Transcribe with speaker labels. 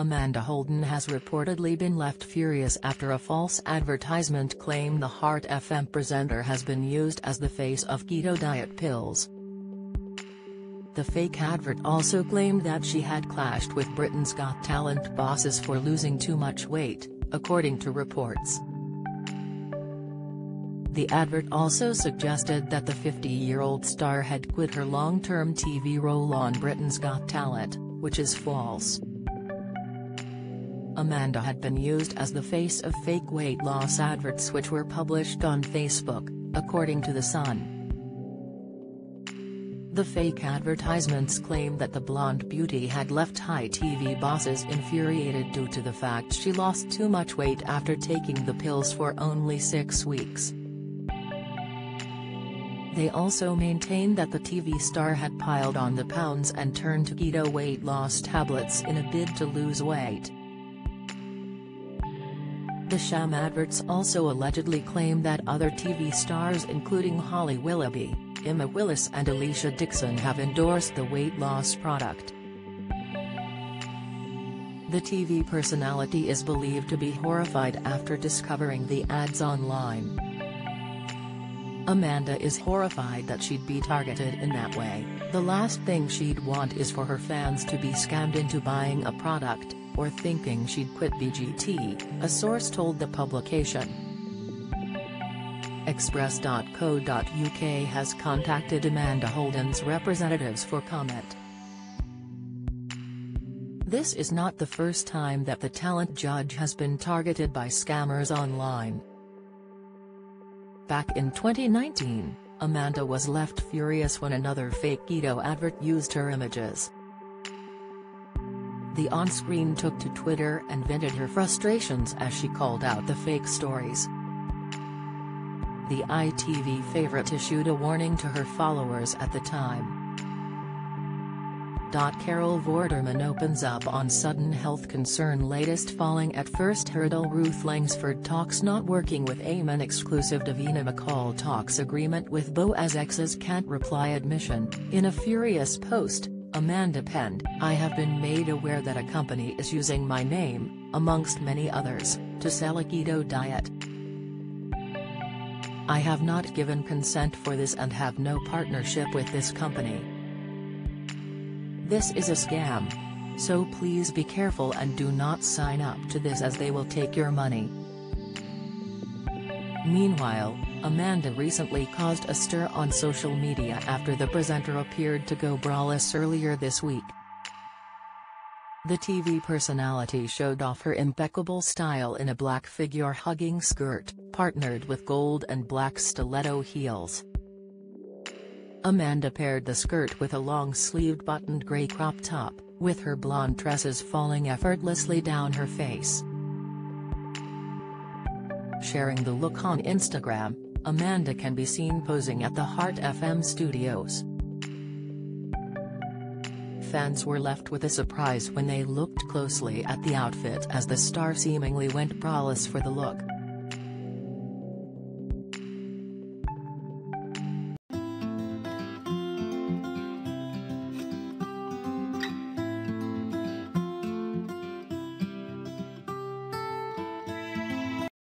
Speaker 1: Amanda Holden has reportedly been left furious after a false advertisement claimed the Heart FM presenter has been used as the face of keto diet pills. The fake advert also claimed that she had clashed with Britain's Got Talent bosses for losing too much weight, according to reports. The advert also suggested that the 50-year-old star had quit her long-term TV role on Britain's Got Talent, which is false. Amanda had been used as the face of fake weight loss adverts which were published on Facebook, according to The Sun. The fake advertisements claim that the blonde beauty had left ITV bosses infuriated due to the fact she lost too much weight after taking the pills for only six weeks. They also maintain that the TV star had piled on the pounds and turned to keto weight loss tablets in a bid to lose weight. The sham adverts also allegedly claim that other TV stars including Holly Willoughby, Emma Willis and Alesha Dixon have endorsed the weight loss product. The TV personality is believed to be horrified after discovering the ads online. Amanda is horrified that she'd be targeted in that way, the last thing she'd want is for her fans to be scammed into buying a product, or thinking she'd quit BGT, a source told the publication. Express.co.uk has contacted Amanda Holden's representatives for comment. This is not the first time that the talent judge has been targeted by scammers online. Back in 2019, Amanda was left furious when another fake keto advert used her images. The on-screen took to Twitter and vented her frustrations as she called out the fake stories. The ITV favourite issued a warning to her followers at the time. Carol Vorderman opens up on sudden health concern latest falling at first hurdle. Ruth Langsford talks not working with Eamonn exclusive Davina McCall talks agreement with Boaz X's can't reply admission, in a furious post, Amanda penned, I have been made aware that a company is using my name, amongst many others, to sell a keto diet. I have not given consent for this and have no partnership with this company. This is a scam. So please be careful and do not sign up to this as they will take your money. Meanwhile, Amanda recently caused a stir on social media after the presenter appeared to go braless earlier this week. The TV personality showed off her impeccable style in a black figure-hugging skirt, partnered with gold and black stiletto heels. Amanda paired the skirt with a long-sleeved buttoned grey crop top, with her blonde tresses falling effortlessly down her face. Sharing the look on Instagram, Amanda can be seen posing at the Heart FM studios fans were left with a surprise when they looked closely at the outfit as the star seemingly went braless for the look.